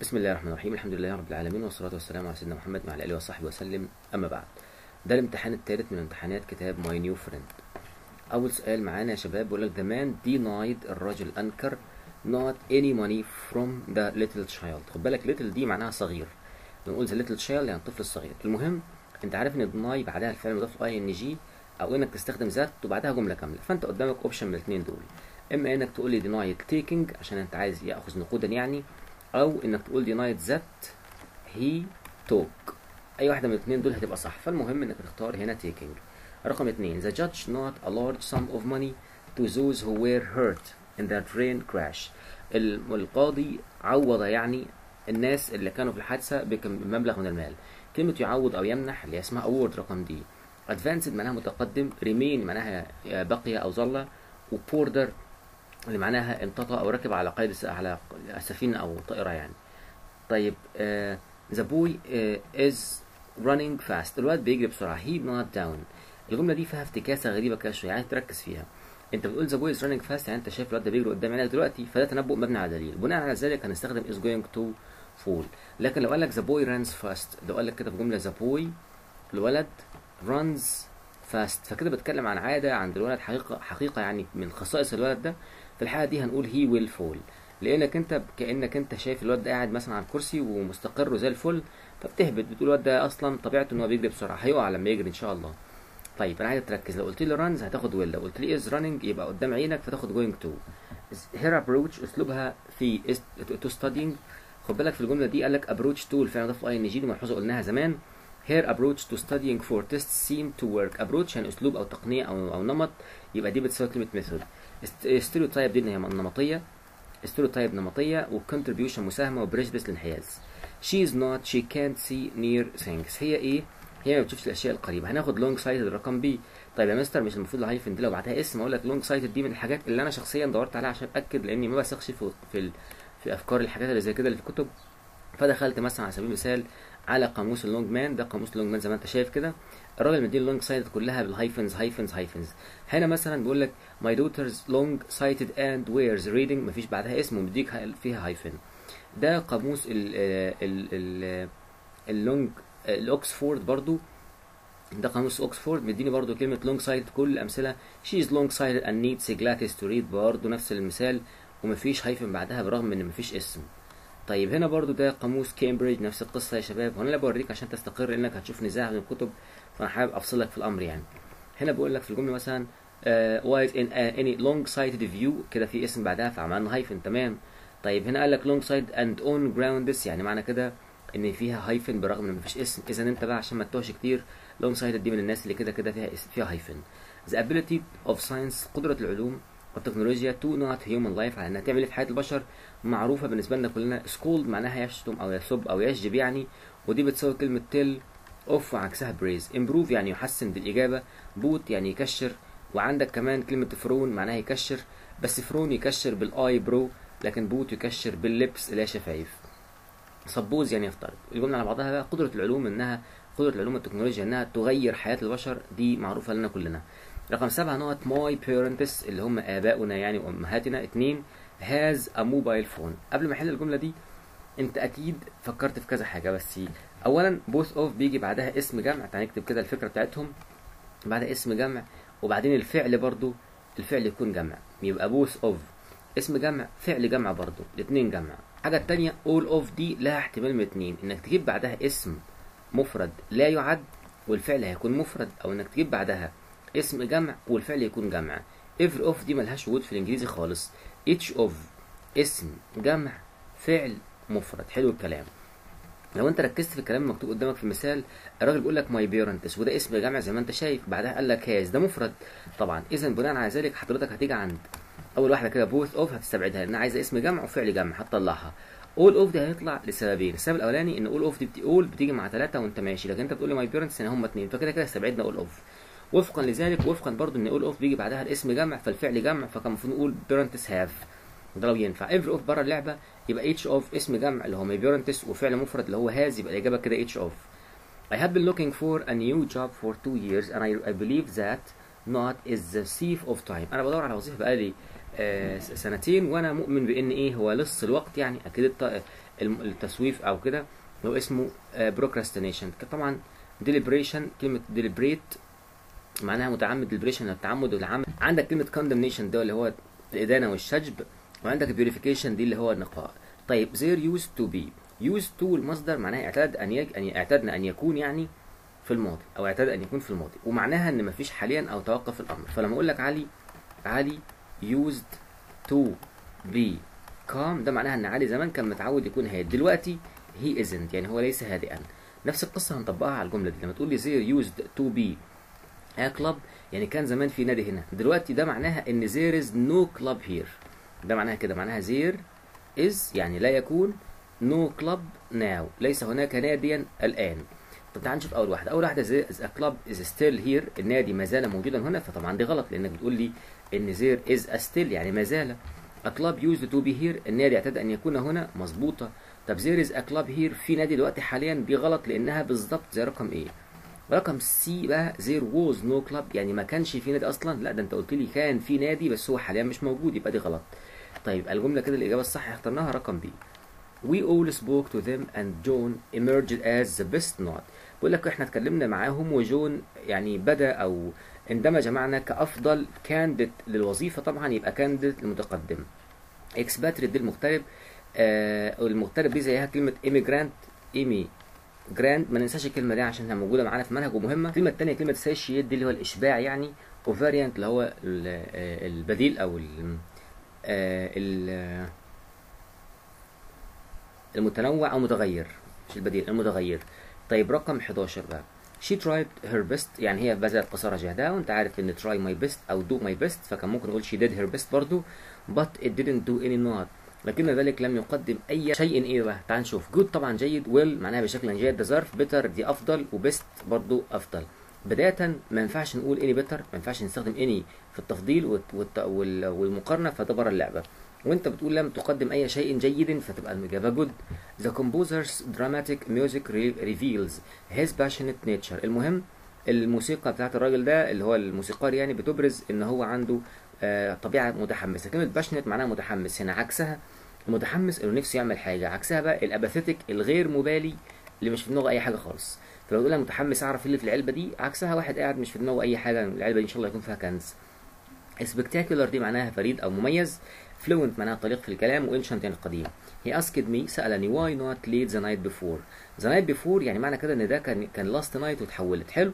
بسم الله الرحمن الرحيم. الحمد لله رب العالمين والصلاة والسلام على سيدنا محمد وعلى آله وصحبه وسلم. أما بعد ده الامتحان الثالث من امتحانات كتاب my new friend أول سؤال معانا يا شباب بيقول لك the man denied الرجل أنكر not any money from the little child. خد بالك little دي معناها صغير. بنقول the little child يعني الطفل الصغير. المهم أنت عارف إن deny بعدها الفعل مضاف ing أو إنك تستخدم that وبعدها جملة كاملة. فأنت قدامك option من الاثنين دول. إما إنك تقول لي deny taking عشان أنت عايز يأخذ نقودا يعني أو إنك تقول denied that he took. أي واحدة من الاثنين دول هتبقى صح. فالمهم إنك تختار هنا taking. رقم اثنين. The judge not a large sum of money to those who were hurt in the train crash. القاضي عوض يعني الناس اللي كانوا في الحادثة بمبلغ من المال. كلمة يعوض أو يمنح اللي اسمها award رقم دي. Advanced معناها متقدم. Remain معناها بقي أو ظل. وboarded اللي معناها امتطى أو ركب على قيد على سفينه أو طائرة يعني. طيب the boy is running fast. الواد بيجري بسرعة. He not down. الجملة دي فيها افتكاسة غريبة كده شوية يعني تركز فيها. أنت بتقول the boy is running fast يعني أنت شايف الواد ده بيجري قدام عينك دلوقتي فده تنبؤ مبني على دليل. بناء على ذلك هنستخدم is going to fall. لكن لو قال لك the boy runs fast لو قال لك كده في جملة the boy الولد runs fast. فكده بتكلم عن عادة عند الولد حقيقة حقيقة يعني من خصائص الولد ده في الحاله دي هنقول هي will fall لأنك أنت كأنك أنت شايف الواد ده قاعد مثلا على الكرسي ومستقر زي الفل فبتهبط. بتقول الواد ده أصلا طبيعته إن هو بيجري بسرعة. هيقع لما يجري إن شاء الله. طيب أنا عايز تركز. لو قلت لي runs هتاخد will لو قلت لي is running يبقى قدام عينك فتاخد going to Her approach أسلوبها في to studying خد بالك في الجملة دي قال لك approach to الفعل ضاف ing دي ملحوظة قلناها زمان. Her approach to studying for tests seem to work. Approach يعني أسلوب أو تقنية أو أو نمط. يبقى دي بتساوي كلمة method stereotype دي هي نمطية. stereotype نمطية وcontribution مساهمة وprejudice الانحياز she is not she can't see near things. هي إيه؟ هي ما بتشوفش الأشياء القريبة. هناخد long-sighted الرقم B طيب يا مستر مش المفروض ال hyphen دي لو بعدها اسم أقول لك long-sighted دي من الحاجات اللي أنا شخصيا دورت عليها عشان أتأكد لأني ما بثقش في في في أفكار الحاجات اللي زي كده اللي في الكتب. فدخلت مثلا على سبيل المثال على قاموس ال Longman. ده قاموس ال Longman زي ما انت شايف كده. الراجل مديني ال long-sighted كلها بال hyphens hyphens hyphens. هنا مثلا بيقول لك my daughter's long sighted and wears reading. مفيش بعدها اسم ومديك فيها hyphen ده قاموس ال ال ال اللونج الاوكسفورد برضو. ده قاموس اوكسفورد مديني برضو كلمة long-sighted كل الأمثلة she is long sighted and needs glasses to read. برضو نفس المثال. ومفيش hyphen بعدها برغم إن مفيش اسم. طيب هنا برضو ده قاموس كامبريدج نفس القصة يا شباب. وأنا لا بوريك عشان تستقر إنك هتشوف نزاع من الكتب فأنا حابب افصلك في الأمر يعني. هنا بقول لك في الجملة مثلا wise and any long-sighted view كده في اسم بعدها فعملنا hyphen تمام. طيب هنا قال لك long-sighted and on grounds يعني معنى كده إن فيها hyphen برغم إن مفيش اسم. إذا أنت بقى عشان ما تتوهش كتير long-sighted دي من الناس اللي كده كده فيها اسم فيها hyphen the ability of science قدرة العلوم والتكنولوجيا to not human life على انها تعمل إيه في حياة البشر معروفة بالنسبة لنا كلنا. Scold معناها يشتم أو يسب أو يشجب يعني ودي بتساوي كلمة tell off وعكسها praise. Improve يعني يحسن بالإجابة pout يعني يكشر وعندك كمان كلمة frown معناها يكشر بس frown يكشر بال eyebrow لكن pout يكشر بال lips اللي هي شفايف suppose يعني يفترض. الجملة على بعضها بقى قدرة العلوم إنها قدرة العلوم والتكنولوجيا إنها تغير حياة البشر دي معروفة لنا كلنا. رقم سبعة نقط my parents اللي هم آباؤنا يعني وأمهاتنا اتنين has a mobile phone قبل ما أحل الجملة دي أنت أكيد فكرت في كذا حاجة بس أولا both of بيجي بعدها اسم جمع. تعالى نكتب كده الفكرة بتاعتهم. بعدها اسم جمع وبعدين الفعل برضو الفعل يكون جمع. يبقى بوث أوف اسم جمع فعل جمع برضو. الاتنين جمع. الحاجة التانية all اوف دي لها احتمال من اتنين. إنك تجيب بعدها اسم مفرد لا يعد والفعل هيكون مفرد. أو إنك تجيب بعدها اسم جمع والفعل يكون جمع. every of دي ملهاش وجود في الإنجليزي خالص. each of اسم جمع فعل مفرد. حلو الكلام. لو انت ركزت في الكلام المكتوب قدامك في المثال الراجل بيقول لك my parents وده اسم جمع زي ما انت شايف. بعدها قال لك has ده مفرد. طبعا اذا بناء على ذلك حضرتك هتيجي عند أول واحدة كده both of هتستبعدها لأن عايزة اسم جمع وفعل جمع هتطلعها. all of دي هيطلع لسببين. السبب الأولاني إن اول اوف دي بتي all بتيجي مع ثلاثة وأنت ماشي لكن أنت بتقول لي my parents يعني هم اثنين فكده كده استبعدنا all of وفقا لذلك وفقا برضو إن all of بيجي بعدها الاسم جمع فالفعل جمع فكان المفروض نقول parents have ده لو ينفع. every of بره اللعبة يبقى each of اسم جمع اللي هو my parents وفعل مفرد اللي هو has يبقى الإجابة كده each of I have been looking for a new job for two years and I, I believe that not is the thief of time. أنا بدور على وظيفة بقالي آه سنتين وأنا مؤمن بإن إيه هو لص الوقت يعني أكيد التسويف أو كده هو اسمه procrastination طبعا deliberation كلمة deliberate معناها متعمد deliberation التعمد والعمل عندك كلمة condemnation ده اللي هو الإدانة والشجب وعندك purification دي اللي هو النقاء. طيب there used to be. used to المصدر معناها اعتاد أن يج... ان اعتدنا أن يكون يعني في الماضي أو اعتاد أن يكون في الماضي. ومعناها إن مفيش حاليا أو توقف الأمر. فلما أقول لك علي علي used to be calm ده معناها إن علي زمان كان متعود يكون هادي. دلوقتي he isn't يعني هو ليس هادئا. نفس القصة هنطبقها على الجملة دي. لما تقول لي there used to be club يعني كان زمان في نادي هنا. دلوقتي ده معناها إن there is no club here. ده معناها كده معناها there is يعني لا يكون no club now. ليس هناك ناديا الآن. طب تعال نشوف أول واحدة. there is a club is still here. النادي ما زال موجودا هنا فطبعا دي غلط لأنك بتقول لي there is a still يعني ما زال. Club used to be here النادي اعتاد أن يكون هنا مظبوطة. طب is a club here في نادي دلوقتي حاليا دي غلط لأنها بالظبط زي رقم إيه رقم C بقى there was no club. يعني ما كانش في نادي أصلا. لا ده أنت قلت لي كان في نادي بس هو حاليا مش موجود. يبقى دي غلط. طيب الجملة كده الإجابة الصح اخترناها رقم B We all spoke to them and John emerged as the best not بقول لك إحنا اتكلمنا معاهم وجون يعني بدأ أو اندمج معنا كأفضل candidate للوظيفة. طبعا يبقى candidate المتقدم expatriate دي المغترب آه المغترب دي زيها كلمة immigrant emigrant ما ننساش الكلمة دي عشان هي موجودة معانا في منهج ومهمة. الكلمة الثانية كلمة satiate دي اللي هو الإشباع يعني a variant اللي هو آه، البديل أو ال- آه، ال- المتنوع أو متغير. مش البديل المتغير. طيب رقم 11 بقى. She tried her best يعني هي بذلت قصارى جهدها وأنت عارف إن try my best أو do my best فكان ممكن نقول she did her best برضو but it didn't do any not. لكن ذلك لم يقدم أي شيء إيه بقى تعال نشوف. Good طبعا جيد. Well معناها بشكل جيد. ظرف better. دي أفضل. وبست برضو أفضل. بداية ما ينفعش نقول اني better. ما ينفعش نستخدم اني في التفضيل والمقارنة فده بره اللعبة. وأنت بتقول لم تقدم أي شيء جيد فتبقى good. The composer's dramatic music re- reveals his passionate nature. المهم الموسيقى بتاعت الراجل ده اللي هو الموسيقار يعني بتبرز إن هو عنده آه، طبيعة متحمسة. كلمة passionate معناها متحمس. هنا عكسها متحمس إنه نفسه يعمل حاجة. عكسها بقى الاباثيتك الغير مبالي اللي مش في دماغه أي حاجة خالص. فلو تقول أنا متحمس أعرف إيه اللي في العلبة دي عكسها واحد قاعد مش في دماغه أي حاجة. العلبة دي إن شاء الله يكون فيها كنز. Spectacular دي معناها فريد أو مميز. Fluent معناها طليق في الكلام وانشنت يعني قديم. He asked me سألني why not late the night before? The night before يعني معنى كده إن ده كان كان last night وتحولت حلو.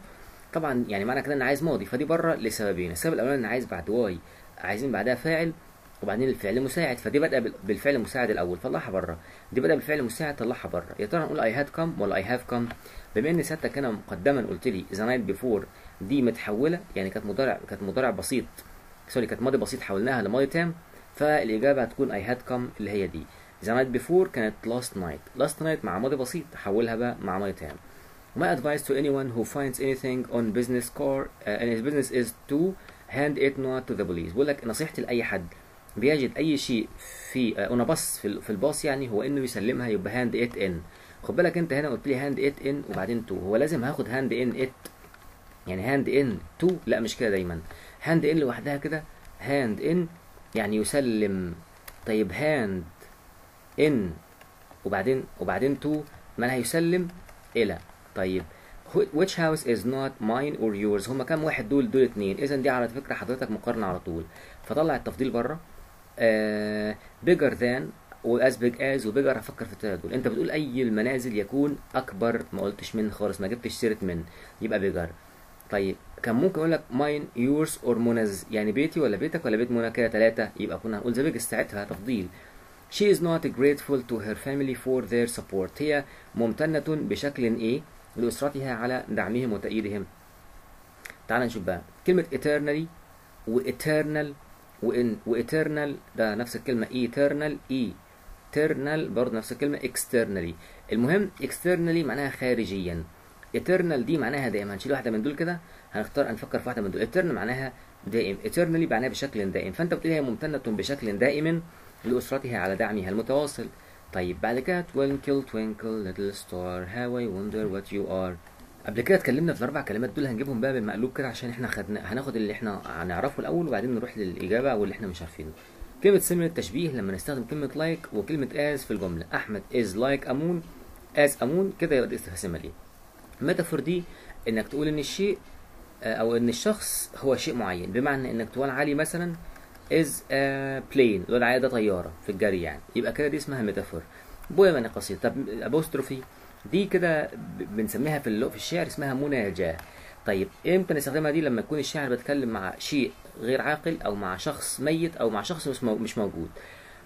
طبعا يعني معنى كده إن عايز ماضي فدي بره لسببين. السبب الأولاني إن عايز بعد why. عايزين بعدها فاعل وبعدين الفعل مساعد فدي بدأ بال- بالفعل المساعد الأول طلعها بره دي بدأ بالفعل المساعد طلعها بره يا ترى نقول I had come ولا I have come بما إن سيادتك هنا مقدما قلت لي the night before دي متحولة يعني كانت مضارع كانت مضارع بسيط. سوري كانت ماضي بسيط حولناها لماضي تام فالإجابة هتكون I had come اللي هي دي. the night before كانت last night. last night مع ماضي بسيط حولها بقى مع ماضي تام. My advice to anyone who finds anything on business car uh, and his business is to hand it not to the police. بقول لك نصيحتي لأي حد بيجد أي شيء في on a bus في, ال- في الباص يعني هو إنه يسلمها يبقى hand it in. خد بالك أنت هنا قلت لي hand it in وبعدين to. هو لازم هاخد hand in it يعني hand in to لا مش كده دايما. hand in لوحدها كده hand in يعني يسلم. طيب hand in وبعدين وبعدين to معناها يسلم إلى. طيب which house is not mine or yours? هما كام واحد دول؟ دول اتنين. اذا دي على فكرة حضرتك مقارنة على طول. فطلع التفضيل بره. آه bigger than و as big as و bigger هفكر في التلاتة دول. انت بتقول أي المنازل يكون أكبر؟ ما قلتش من خالص. ما جبتش سيرة من. يبقى bigger. طيب كان ممكن أقول لك mine yours or منز يعني بيتي ولا بيتك ولا بيت منى كده ثلاثة يبقى كنا هنقول the biggest ساعتها. تفضيل. She is not grateful to her family for their support. هي ممتنة بشكل إيه؟ لأسرتها على دعمهم وتأييدهم. تعال نشوف بقى. كلمة eternally و eternal وإن و eternal ده نفس الكلمة. Eternal e eternal برضه نفس الكلمة. externally. المهم externally معناها خارجيا. eternal دي معناها دائما. هنشيل واحدة من دول كده هنختار هنفكر في واحدة من دول. eternal معناها دائم. eternally معناها بشكل دائم. فأنت بتقول هي ممتنة بشكل دائم لأسرتها على دعمها المتواصل. طيب بعد كده twinkle twinkle little star how I wonder what you are. قبل كده اتكلمنا في الأربع كلمات دول هنجيبهم بقى بالمقلوب كده عشان إحنا خدنا هناخد اللي إحنا هنعرفه الأول وبعدين نروح للإجابة واللي إحنا مش عارفينه. كلمة similar التشبيه لما نستخدم كلمة like وكلمة as في الجملة. أحمد is like أمون as أمون كده يبقى دي استفهام سمالية ال metaphor دي إنك تقول إن الشيء آه، أو إن الشخص هو شيء معين. بمعنى إنك تقول علي مثلا is a plane. الواد علي ده طيارة في الجري يعني. يبقى كده دي اسمها metaphor. بويا معنى قصير طب apostrophe دي كده بنسميها في في الشعر اسمها مناجاة. طيب إمتى نستخدمها دي؟ لما يكون الشاعر بيتكلم مع شيء غير عاقل أو مع شخص ميت أو مع شخص مش مو- مش موجود.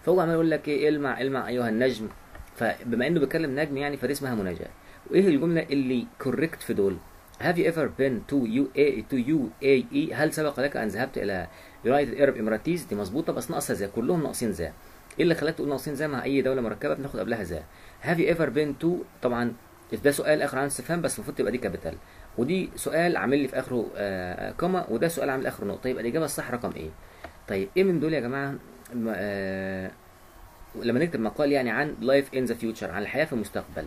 فهو عمال يقول لك إيه إلمع إلمع أيها النجم. فبما إنه بيتكلم نجم يعني فدي اسمها مناجاة. وإيه الجملة اللي correct في دول؟ Have you ever been to UAE to UAE هل سبق لك أن ذهبت إلى United Arab Emirates دي مظبوطة بس ناقصة the كلهم ناقصين the إيه اللي خلاك تقول ناقصين the مع أي دولة مركبة بناخد قبلها the Have you ever been to طبعا ده سؤال آخر عن استفهام بس المفروض تبقى دي capital ودي سؤال عامل لي في آخره آه comma وده سؤال عامل اخره نقطة. يبقى الإجابة الصح رقم إيه؟ طيب إيه من دول يا جماعة آه لما نكتب مقال يعني عن life in the future عن الحياة في المستقبل.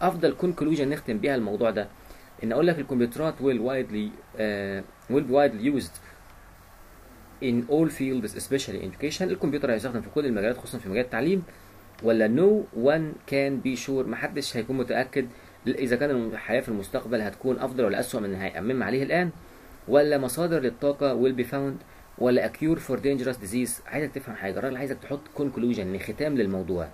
أفضل conclusion نختم بيها الموضوع ده. إن أقول لك الكمبيوترات uh, will be widely used in all fields especially education الكمبيوتر هيستخدم في كل المجالات خصوصا في مجال التعليم. ولا no one can be sure محدش هيكون متأكد إذا كان الحياة في المستقبل هتكون أفضل ولا أسوأ من اللي هيأمم عليه الآن. ولا مصادر للطاقة will be found. ولا a cure for dangerous disease. عايزك تفهم حاجة الراجل عايزك تحط conclusion يعني ختام للموضوع.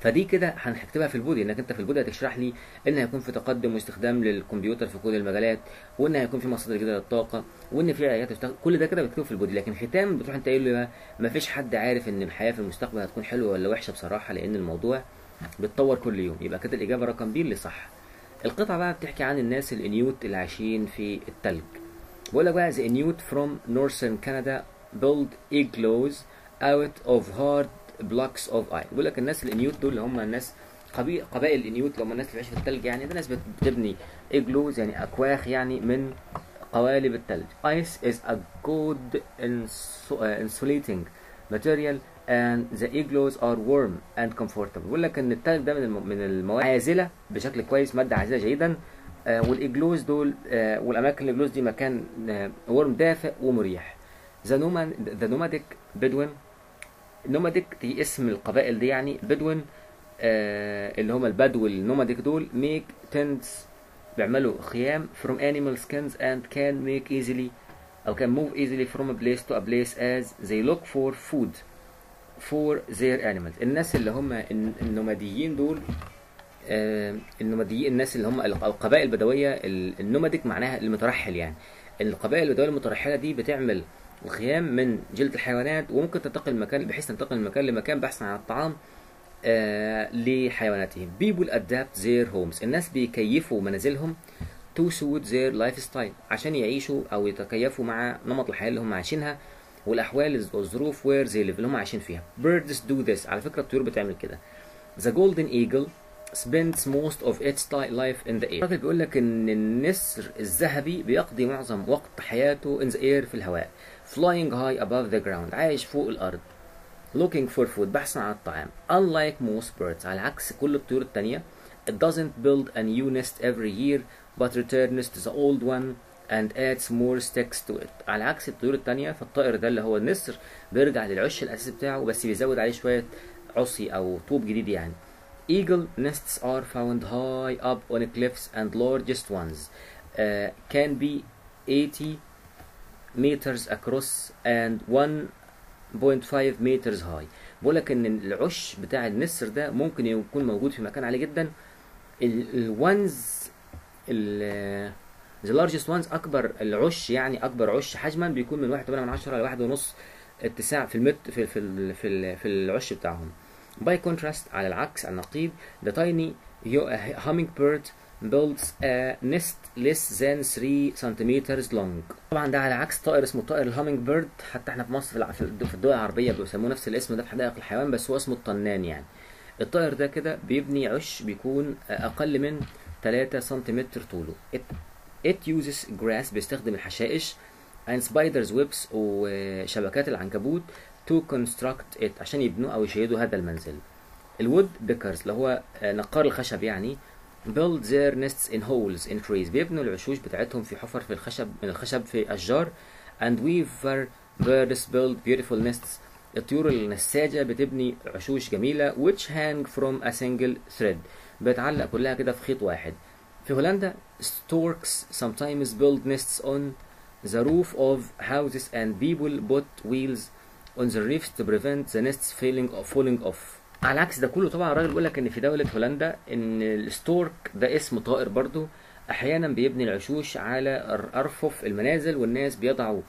فدي كده هنكتبها في ال body إنك أنت في ال body هتشرح لي إن هيكون في تقدم واستخدام للكمبيوتر في كل المجالات وإن هيكون في مصادر جديدة للطاقة وإن في عيادات كل ده كده بتكتبه في ال body لكن ختام بتروح أنت قايل له ما فيش حد عارف إن الحياة في المستقبل هتكون حلوة ولا وحشة بصراحة لأن الموضوع بيتطور كل يوم. يبقى كده الإجابة رقم B اللي صح. القطعة بقى بتحكي عن الناس الإنيوت اللي عايشين في التلج. بقول لك بقى the Inuit from northern Canada build igloos out of hard blocks of ice بيقول لك الناس الإنيوت دول اللي هم الناس قبائل الإنيوت اللي هم الناس اللي بيعيشوا في التلج يعني ده ناس بت- بتبني igloos يعني أكواخ يعني من قوالب is a good insu- uh, insulating material and the igloos are warm and comfortable. بيقول لك إن التلج ده من من المواد عازلة بشكل كويس مادة عازلة جيدا آه، وال igloos دول آه، والأماكن ال igloos دي مكان آه، warm دافئ ومريح. the nomad the nomadic دي اسم القبائل دي يعني Bedouin آه اللي هم البدو ال nomadic دول make tents بيعملوا خيام from animal skins and can make easily أو can move easily from a place to a place as they look for food for their animals. الناس اللي هم الن- النوماديين دول آه، النوماديين الناس اللي هم الق- القبائل البدوية ال- النوماديك معناها المترحل يعني. القبائل البدوية المترحلة دي بتعمل خيام من جلد الحيوانات وممكن تنتقل مكان بحيث تنتقل من مكان لمكان بحثا عن الطعام آه لحيواناتهم. People adapt their homes. الناس بيكيفوا منازلهم to suit their lifestyle. عشان يعيشوا أو يتكيفوا مع نمط الحياة اللي هم عايشينها والأحوال والظروف where they live اللي هم عايشين فيها. Birds do this. على فكرة الطيور بتعمل كده. The golden eagle spends most of its life in the air. الراجل بيقول لك إن النسر الذهبي بيقضي معظم وقت حياته in the air في الهواء. Flying high above the ground عايش فوق الارض. Looking for food بحثا عن الطعام. Unlike most birds على عكس كل الطيور التانية it doesn't build a new nest every year but returns to the old one and adds more sticks to it. على عكس الطيور التانية فالطائر ده اللي هو النسر بيرجع للعش الأساسي بتاعه بس بيزود عليه شوية عصي أو طوب جديد يعني. Eagle nests are found high up on cliffs and largest ones uh, can be 80 meters across and 1.5 meters high. بقول لك إن العش بتاع النسر ده ممكن يكون موجود في مكان عالي جدا. ال ones ال the largest ones أكبر العش يعني أكبر عش حجما بيكون من 1.8 من 10 ل 1.5 اتساع في المت في في في, في العش بتاعهم. By contrast على العكس النقيض the tiny hummingbird builds a nest less than 3 centimeters long. طبعا ده على عكس طائر اسمه طائر ال hummingbird حتى إحنا في مصر في الدول العربية بيسموه نفس الاسم ده في حدائق الحيوان بس هو اسمه الطنان يعني. الطائر ده كده بيبني عش بيكون أقل من 3 سنتيمتر طوله. It, it uses grass بيستخدم الحشائش and spiders webs وشبكات العنكبوت to construct it عشان يبنوا أو يشيدوا هذا المنزل. الوود بيكرز اللي هو نقار الخشب يعني build their nests in holes in trees بيبنوا العشوش بتاعتهم في حفر في الخشب من الخشب في أشجار and weaver birds build beautiful nests الطيور النساجة بتبني عشوش جميلة which hang from a single thread بتعلق كلها كده في خيط واحد في هولندا storks sometimes build nests on the roof of houses and people put wheels on the roofs to prevent the nests falling off, falling off. على العكس ده كله طبعا الراجل بيقول لك إن في دولة هولندا إن الستورك ده اسم طائر برضو أحيانا بيبني العشوش على أرفف المنازل والناس بيضعوا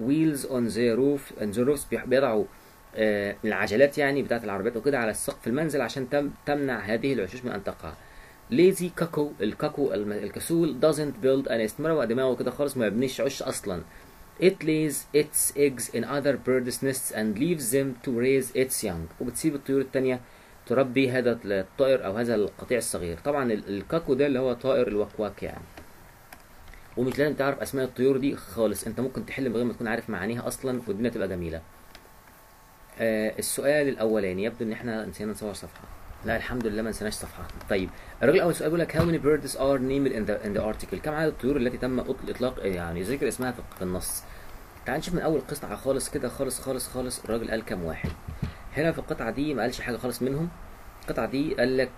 wheels on the roof on the roofs بيضعوا آه العجلات يعني بتاعت العربيات وكده على سقف المنزل عشان تم تمنع هذه العشوش من أن تقع. lazy cuckoo ال cuckoo الكسول doesn't build a nest. دماغه كده خالص ما يبنيش عش أصلا. It lays its eggs in other birds nests and leaves them to raise its young. وبتسيب الطيور التانية تربي هذا الطائر أو هذا القطيع الصغير. طبعا ال- ال cuckoo ده اللي هو طائر الوكواك يعني. ومش لازم تعرف أسماء الطيور دي خالص. أنت ممكن تحل من غير ما تكون عارف معانيها أصلا والدنيا تبقى جميلة. آه السؤال الأولاني يبدو إن إحنا نسينا نصور صفحة. لا الحمد لله ما نسيناش صفحة. طيب الراجل أول سؤال بيقول لك how many birds are named in the in the article كم عدد الطيور التي تم اطلاق يعني ذكر اسمها في النص؟ تعال نشوف من أول قطعة خالص كده خالص خالص خالص. الراجل قال كام واحد؟ هنا في القطعة دي ما قالش حاجة خالص منهم. القطعة دي قال لك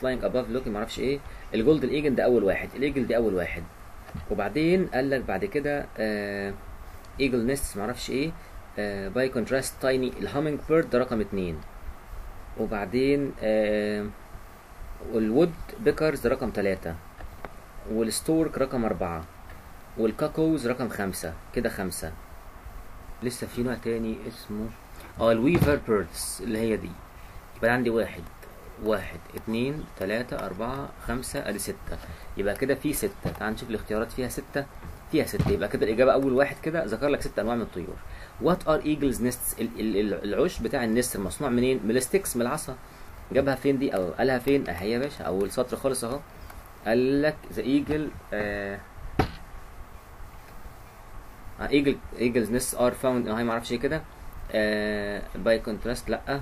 flying above لوكي ما أعرفش إيه. ال golden eagle ده أول واحد ال eagle دي أول واحد. وبعدين قال لك بعد كده eagle nest ما أعرفش إيه. by contrast tiny ال hummingbird ده رقم اتنين. وبعدين وال woodpeckers رقم تلاتة وال stork رقم أربعة وال cuckoos رقم خمسة كده خمسة. لسه في نوع تاني اسمه آه ال weaver birds اللي هي دي. يبقى عندي واحد واحد اتنين تلاتة أربعة خمسة أدي ستة. يبقى كده في ستة. تعال نشوف الاختيارات فيها ستة. فيها ستة يبقى كده الإجابة أول واحد كده ذكر لك ست أنواع من الطيور. what are eagles' nests العش بتاع النسر مصنوع منين؟ من ال sticks من العصا. جابها فين دي؟ أو قالها فين؟ أهي يا باشا أول سطر خالص أهو. قال لك the eagle eagle eagle's nest are found أهي ما أعرفش إيه كده. by contrast لأ.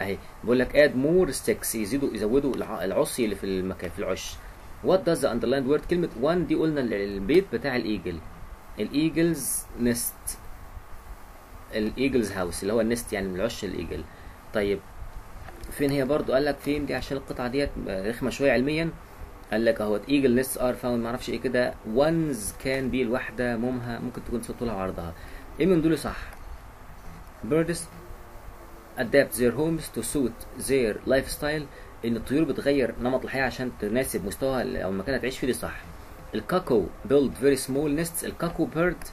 أهي. بيقول لك add more sticks يزيدوا يزودوا الع- العصي اللي في المكان في العش. what does the underlined word كلمة one دي قلنا ال- البيت بتاع ال eagle. ال eagle's nest. ال eagle's house اللي هو ال nest يعني من العش ال eagle. طيب فين هي برضو؟ قال لك فين دي؟ عشان القطعة ديت رخمة شوية علميا. قال لك أهوت eagle nest are found ما أعرفش إيه كده. ones can be الواحده مومها ممكن تكون طولها وعرضها إيه من دول صح. Birds adapt their homes to suit their lifestyle. إن الطيور بتغير نمط الحياة عشان تناسب مستوى ال- أو المكان اللي هتعيش فيه دي صح. ال cuckoo build very small nests. ال cuckoo bird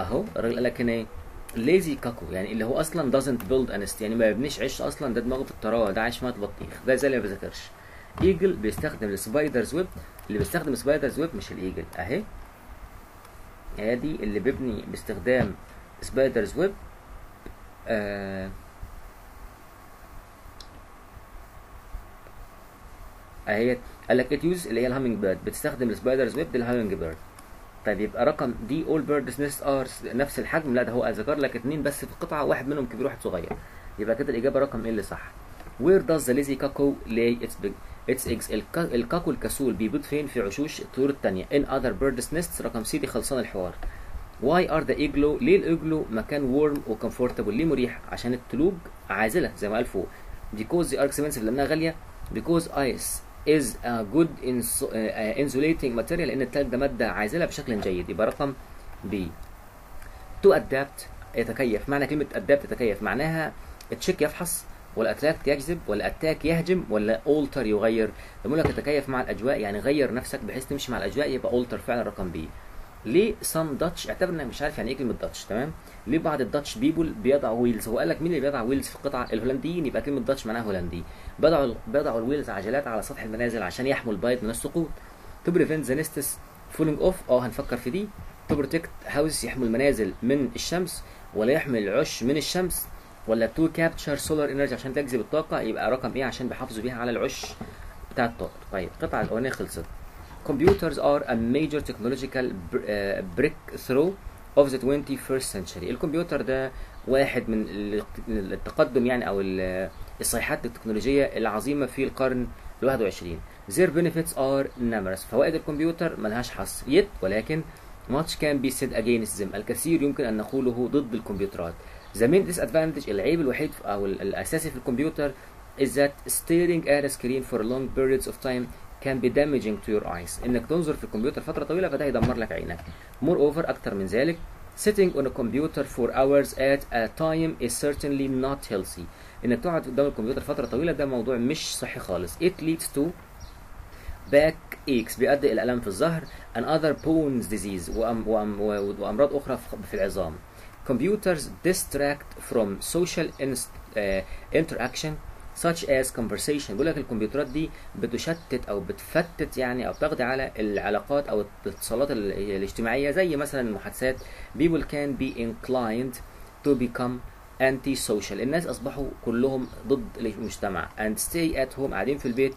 أهو الراجل قال لك هنا إيه؟ lazy cuckoo يعني اللي هو أصلا build a nest. يعني ما يبنيش عش أصلا ده دماغه في الطراوه ده عايش مات بطيخ ده زي اللي ما بيذاكرش eagle بيستخدم ال spider's web اللي بيستخدم spider's web مش ال eagle أهي. ادي اللي بيبني باستخدام spider's web آه اهي قال لك it اللي هي ال hummingbird بتستخدم ال spider's web دي ال hummingbird طيب يبقى رقم D all birds' nest are نفس الحجم لا ده هو ذكر لك اتنين بس في القطعه واحد منهم كبير واحد صغير. يبقى كده الإجابة رقم A اللي صح. Where does the lazy cuckoo lay its big its eggs ال cuckoo الكسول بيبيض فين؟ في عشوش الطيور التانية. In other birds' nest رقم C دي خلصان الحوار. Why are the igloo ليه الايجلو مكان warm و comfortable ليه مريح؟ عشان التلوج عازلة زي ما قال فوق. Because they are expensive لأنها غالية. Because ice is a good ins- uh, insulating material لأن التلج ده مادة عازلة بشكل جيد. يبقى رقم B to adapt يتكيف. معنى كلمة adapt يتكيف معناها check يفحص ولا attract يجذب attack يهجم ولا alter يغير. لما لك يتكيف مع الأجواء يعني غير نفسك بحيث تمشي مع الأجواء يبقى alter فعلا رقم B ليه some Dutch اعتبر إنك مش عارف يعني إيه كلمة Dutch تمام؟ ليه بعض ال Dutch people بيضعوا wheels هو قال لك مين اللي بيضع wheels في القطعة الهولنديين؟ يبقى كلمة Dutch معناها هولندي. بيضعوا بيضعوا ال wheels عجلات على سطح المنازل عشان يحموا البيض من السقوط. To prevent the nests falling off آه هنفكر في دي. To protect house يحموا المنازل من الشمس ولا يحمي العش من الشمس ولا to capture solar energy عشان تجذب الطاقة يبقى رقم A؟ عشان بيحافظوا بيها على العش بتاع الطائر. طيب القطعه الاولانيه خلصت. Computers are a major technological br- uh, breakthrough of the 21st century الكمبيوتر ده واحد من ال- التقدم يعني أو ال- الصيحات التكنولوجيه العظيمه في القرن ال 21 their benefits are numerous فوائد الكمبيوتر ملهاش حصر yet ولكن much can be said against them الكثير يمكن أن نقوله ضد الكمبيوترات the main disadvantage العيب الوحيد أو الأساسي في الكمبيوتر is that staring at a screen for long periods of time can be damaging to your eyes انك تنظر في الكمبيوتر فترة طويلة فده يدمر لك عينك moreover أكتر من ذلك sitting on a computer for hours at a time is certainly not healthy انك تقعد قدام الكمبيوتر فترة طويلة ده موضوع مش صحي خالص it leads to back aches بيؤدي إلى الام في الظهر and other bones disease وأم وأم وامراض أخرى في العظام computers distract from social interaction such as conversation. بيقول لك الكمبيوترات دي بتشتت أو بتفتت يعني أو بتقضي على العلاقات أو الاتصالات الاجتماعية زي مثلا المحادثات. People can be inclined to become anti social الناس أصبحوا كلهم ضد المجتمع and stay at home قاعدين في البيت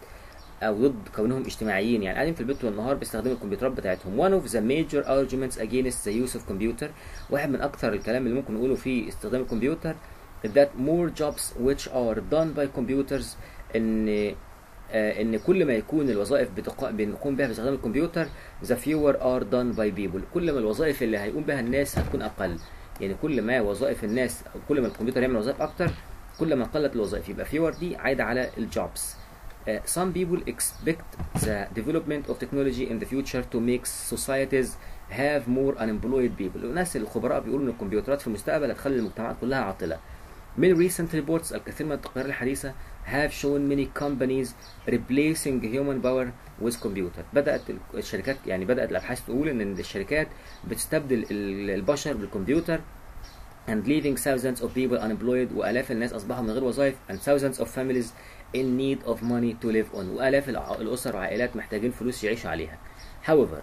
أو ضد كونهم اجتماعيين يعني. قاعدين في البيت والنهار بيستخدموا الكمبيوترات بتاعتهم. One of the major arguments against the use of computer واحد من أكثر الكلام اللي ممكن نقوله في استخدام الكمبيوتر that more jobs which are done by computers ان ان كل ما يكون الوظائف بتق... بنقوم بها باستخدام الكمبيوتر the fewer are done by people كل ما الوظائف اللي هيقوم بها الناس هتكون أقل يعني كل ما وظائف الناس أو كل ما الكمبيوتر يعمل وظائف أكتر كل ما قلت الوظائف يبقى fewer دي عايدة على الجوبز Uh, some people expect the development of technology in the future to make societies have more unemployed people. الناس الخبراء بيقولوا إن الكمبيوترات في المستقبل هتخلي المجتمعات كلها عاطلة. Many recent reports الكثير من التقارير الحديثة have shown many companies replacing human power with computer. بدأت الشركات يعني بدأت الأبحاث تقول إن الشركات بتستبدل البشر بالكمبيوتر and leaving thousands of people unemployed وآلاف الناس أصبحوا من غير وظائف and thousands of families in need of money to live on وآلاف الأسر وعائلات محتاجين فلوس يعيشوا عليها. However,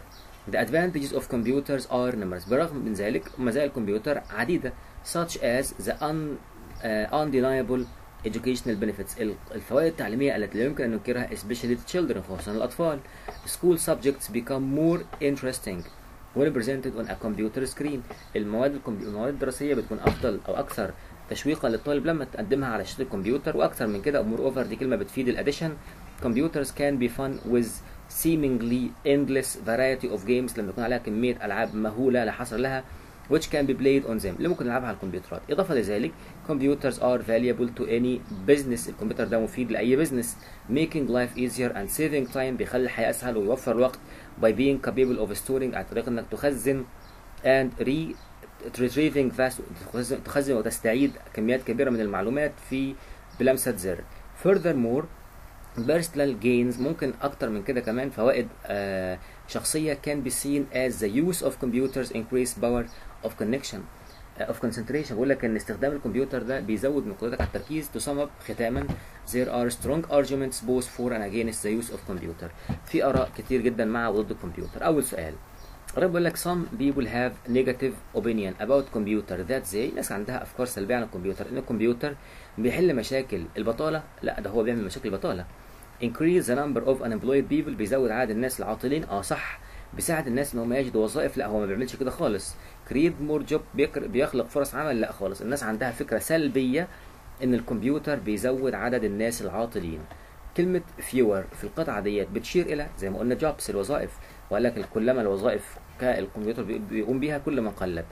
the advantages of computers are numerous. برغم من ذلك مزايا الكمبيوتر عديدة such as the un, uh, undeniable educational benefits الفوائد التعليمية التي لا يمكن أن ننكرها especially to children خصوصا الأطفال. School subjects become more interesting when presented on a computer screen. المواد المواد الدراسية بتكون أفضل أو أكثر تشويقا للطالب لما تقدمها على شاشة الكمبيوتر وأكثر من كده أمور أوفر دي كلمة بتفيد الأديشن computers can be fun with seemingly endless variety of games لما يكون عليها كمية ألعاب مهولة لا حصر لها which can be played on them اللي ممكن نلعبها على الكمبيوترات إضافة لذلك computers are valuable to any business الكمبيوتر ده مفيد لأي business making life easier and saving time بيخلي الحياة أسهل ويوفر الوقت by being capable of storing عن طريق إنك تخزن and re retrieving vast تخزن وتستعيد كميات كبيرة من المعلومات في بلمسة زر furthermore personal gains ممكن أكتر من كده كمان فوائد آه شخصية can be seen as the use of computers increase power of connection uh, of concentration. بقول لك إن استخدام الكمبيوتر ده بيزود من قدرتك على التركيز to ختاما. There are strong arguments both for and against the use of computer. في آراء كتير جدا مع وضد الكمبيوتر. أول سؤال. الراجل بيقول لك some people have negative opinion about computer. That they ناس عندها أفكار سلبية عن الكمبيوتر. إن الكمبيوتر بيحل مشاكل البطالة. لا ده هو بيعمل مشاكل البطالة. Increase the number of unemployed people. بيزود عدد الناس العاطلين. آه صح. بيساعد الناس إن هم يجدوا وظائف. لا هو ما بيعملش كده خالص. Create more job بيخلق فرص عمل؟ لا خالص. الناس عندها فكرة سلبية إن الكمبيوتر بيزود عدد الناس العاطلين. كلمة fewer في القطعة ديت بتشير إلى زي ما قلنا jobs الوظائف وقال لك كلما الوظائف الكمبيوتر بيقوم بيها كل ما قلت.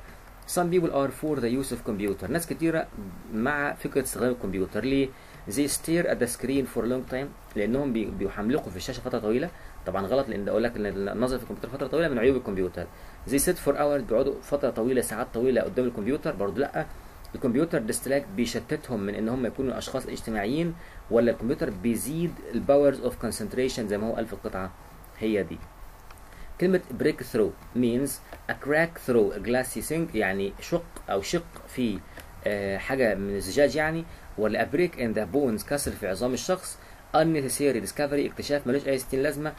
Some people are for the use of computer. ناس كتيرة مع فكرة استخدام الكمبيوتر. ليه؟ They stare at the screen for a long time لأنهم بيحملقوا في الشاشة فترة طويلة. طبعا غلط لأن أقول لك إن النظر في الكمبيوتر فترة طويلة من عيوب الكمبيوتر. they sit for hours بيقعدوا فترة طويلة ساعات طويلة قدام الكمبيوتر برضه لأ. الكمبيوتر distract بيشتتهم من إن هم يكونوا اشخاص اجتماعيين ولا الكمبيوتر بيزيد ال powers of concentration زي ما هو قال في القطعه هي دي. كلمة break through means a crack through a glassy يعني شق أو شق في آه حاجة من الزجاج يعني ولا a break in the bones كسر في عظام الشخص unnecessary discovery اكتشاف ملوش أي ستين لازمة.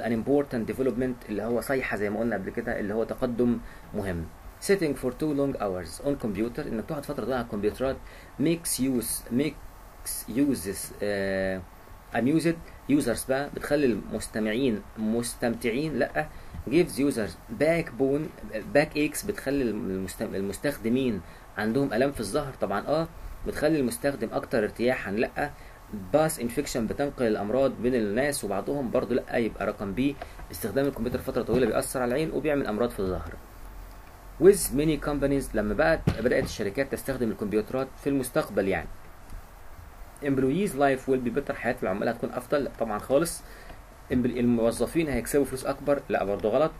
An important development اللي هو صيحة زي ما قلنا قبل كده اللي هو تقدم مهم. Sitting for too long hours on computer إنك تقعد فترة طويلة على الكمبيوترات makes use makes uses uh, amused users بقى بتخلي المستمعين مستمتعين لأ gives users backbone back aches بتخلي المستخدمين عندهم الام في الظهر طبعا آه بتخلي المستخدم أكتر ارتياحا لأ pass infection بتنقل الأمراض بين الناس وبعضهم برضه لأ يبقى رقم B استخدام الكمبيوتر فترة طويلة بيأثر على العين وبيعمل أمراض في الظهر. With many companies لما بقت بدأت الشركات تستخدم الكمبيوترات في المستقبل يعني. Employees life will be better حياه العمال هتكون أفضل لا طبعا خالص. الموظفين هيكسبوا فلوس أكبر لأ برضه غلط.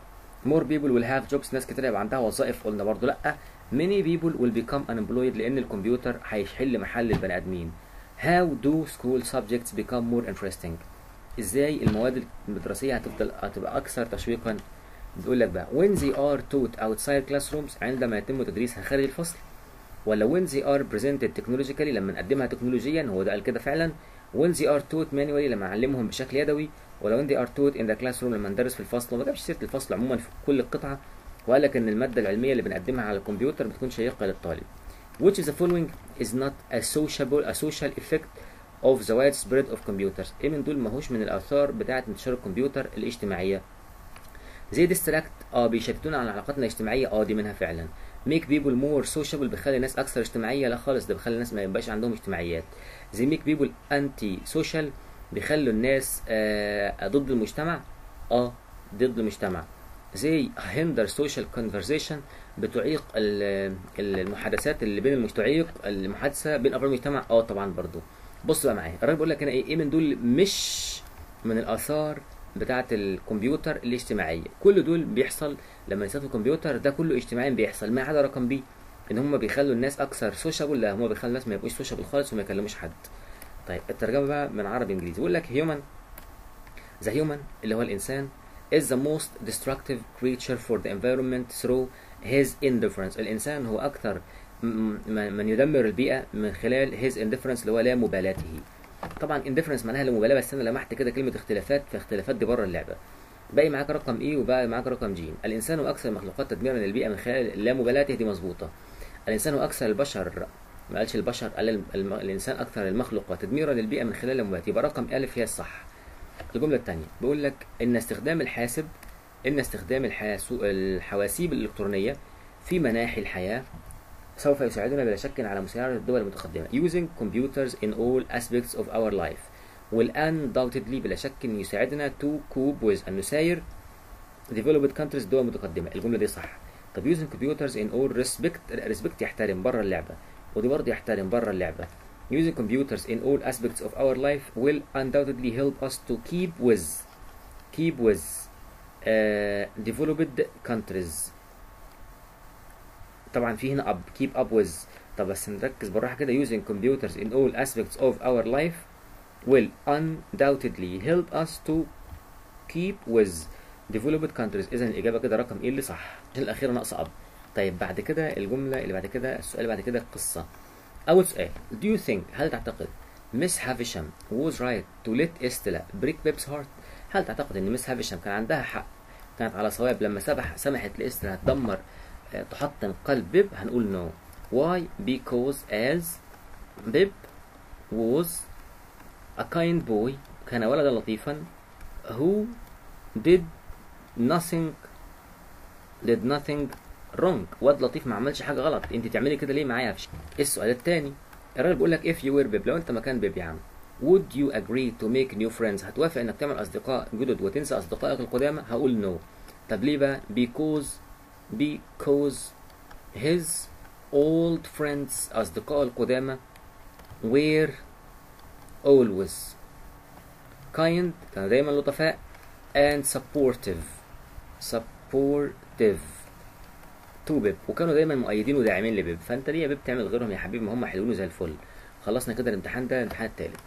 More people will have jobs ناس كتير هيبقى عندها وظائف قلنا برضه لأ. Many people will become unemployed لأن الكمبيوتر هيحل محل البني آدمين. How do school subjects become more interesting? إزاي المواد الدراسيه هتفضل هتبقى أكثر تشويقا؟ بيقول لك بقى when they are taught outside classrooms عندما يتم تدريسها خارج الفصل. ولا when they are presented technologically لما نقدمها تكنولوجيا هو ده قال كده فعلا. when they are taught manually لما نعلمهم بشكل يدوي. ولا when they are taught in the classroom لما ندرس في الفصل. وما جابش سيرة الفصل عموما في كل القطعة. وقال لك إن المادة العلمية اللي بنقدمها على الكمبيوتر بتكون شيقة للطالب. Which is the following is not a sociable a social effect of the widespread of computers. إيه من دول ماهوش من الآثار بتاعة انتشار الكمبيوتر الاجتماعية. زي distract آه بيشتتونا عن علاقاتنا الاجتماعية. آه دي منها فعلا. make people more sociable بيخلي الناس أكثر اجتماعية. لا خالص ده بيخلي الناس ما يبقاش عندهم اجتماعيات. زي make people anti social بيخلوا الناس آه ضد المجتمع. آه ضد المجتمع. زي hinder social conversation بتعيق المحادثات اللي بين المجتعيق المحادثة بين أفراد المجتمع. آه طبعا برضو. بص بقى معايا الراجل بيقول لك هنا إيه إيه من دول مش من الآثار بتاعة الكمبيوتر الاجتماعية. كل دول بيحصل لما يستخدم الكمبيوتر ده كله اجتماعيا بيحصل. ما عدا رقم B إن هم بيخلوا الناس أكثر sociable لا هم بيخلوا الناس ما يبقوش sociable خالص وما يكلموش حد. طيب الترجمة بقى من عربي إنجليزي. بيقول لك human the human اللي هو الإنسان is the most destructive creature for the environment through his indifference. الإنسان هو أكثر من يدمر البيئة من خلال his indifference اللي هو لا مبالاته. طبعا indifference معناها لا مبالاة بس أنا لمحت كده كلمة اختلافات فاختلافات دي بره اللعبة. باقي معاك رقم اي وباقي معاك رقم جيم الإنسان هو أكثر المخلوقات تدميرا للبيئة من خلال لا مبالاته دي مظبوطة. الإنسان هو أكثر البشر ما قالش البشر قال. الإنسان أكثر المخلوقات تدميرا للبيئة من خلال المبالاه يبقى رقم الف هي الصح. الجملة الثانية بيقول لك إن استخدام الحاسب ان استخدام. الحواسيب الالكترونيه في مناحي الحياة سوف يساعدنا بلا شك على مساعدة الدول المتقدمة using computers in all aspects of our life will undoubtedly بلا شك يساعدنا to cope with أن نساير developed countries الدول المتقدمة الجملة دي صح طب using computers in all respect respect يحترم بره اللعبة ودي برضه يحترم بره اللعبة using computers in all aspects of our life will undoubtedly help us to keep with keep with uh, developed countries. طبعا في هنا up keep up with. طب بس نركز بالراحة كده using computers in all aspects of our life will undoubtedly help us to keep with. developed countries اذا الإجابة كده رقم إيه اللي صح. عشان الأخيرة ناقصة up. طيب بعد كده الجملة اللي بعد كده السؤال اللي بعد كده القصة. أول سؤال do you think هل تعتقد مس هافشام was right to let استلا break Pep's heart هل تعتقد إن مس هافشام كان عندها حق كانت على صواب. لما سمح سمحت لاستلا تدمر تحطم قلب بيب هنقول no. Why? Because as بيب was a kind boy. كان ولدا لطيفا. Who did nothing did nothing wrong. واد لطيف ما عملش حاجة غلط. انت تعملي كده ليه معايا؟ السؤال الثاني الراجل بيقول لك if you were بيب. لو انت مكان بيب يا عم. Would you agree to make new friends? هتوافق إنك تعمل أصدقاء جدد وتنسى أصدقائك القدامى؟ هقول no. طب ليه بقى? Because because his old friends أصدقاء القدامى were always kind كانوا دايما لطفاء and supportive. Supportive. to بيب. وكانوا دايما مؤيدين وداعمين لبيب. فأنت ليه يا بيب تعمل غيرهم يا حبيبي؟ ما هم حلوين زي الفل. خلصنا كده الامتحان ده الامتحان الثالث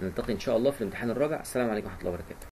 نلتقي إن شاء الله في الامتحان الرابع. السلام عليكم ورحمة الله وبركاته.